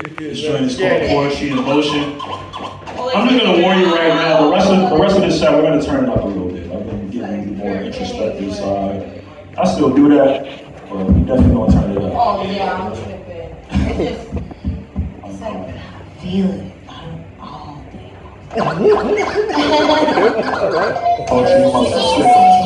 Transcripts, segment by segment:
This joint is called Poetry in Motion. I'm not gonna warn you right now. The rest of the rest of this set, we're gonna turn it up a little bit. I'm gonna give you the more introspective side. I still do that, but we definitely gonna turn it up. Oh yeah, I'm tripping. It's just, it's like I feel it. Poetry in Motion. Skip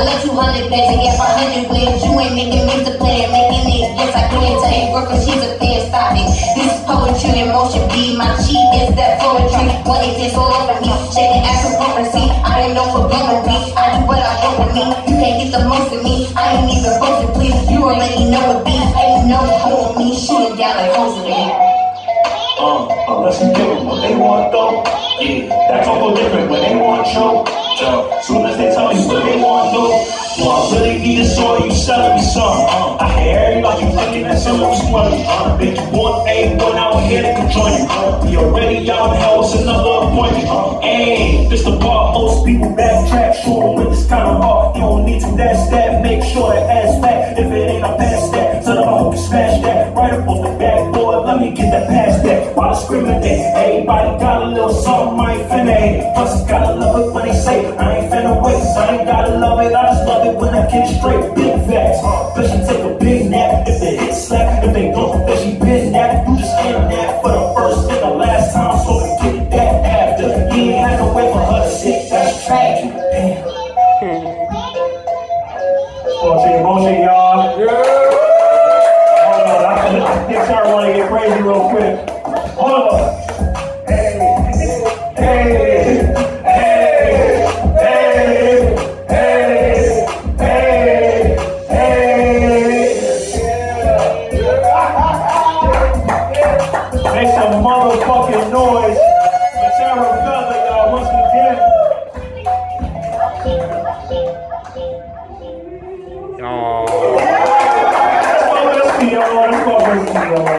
Let 200 bands and get 500 wins. You ain't making music, play it, making it. Yes, I can tell you, cause she's a fan. Stop it. This is poetry in motion. Be my cheat is that poetry. When it gets all over me, shaking ass and see. I ain't no for blowing me. I do what I want with me. You can't get the most of me. I ain't even boasting, please. You already know what beef. Unless you give them what they want though. Yeah, that's a little different when they want show. Yeah, soon as they tell you what they want though. Do I really need a sword? You selling me some? Uh, I hear everybody looking at some who's money. Uh, bitch, you want a one out here to join you. Uh, we already out in hell, it's another appointment. Uh, hey, this the part most people backtrack. 'em when it's kind of hard, You don't need to dash that. Make sure that ass back. If it ain't, I pass that. Tell them I hope you smash that. Right up on the backboard, let me get that past that. While I screaming that, everybody got a little something I ain't finna hate. Plus, gotta love it when they say I ain't finna waste. I ain't gotta love it, I just love it when I get it straight. Big facts. Bet she take a big nap if the hit slap. If they don't, bet she been nap. You just ain't nap for the first and the last time. So we get that after. You ain't had to wait for her to sit. That's tragic. Damn. Hey, hey, hey, hey, hey, hey, hey. Yeah. Make some money.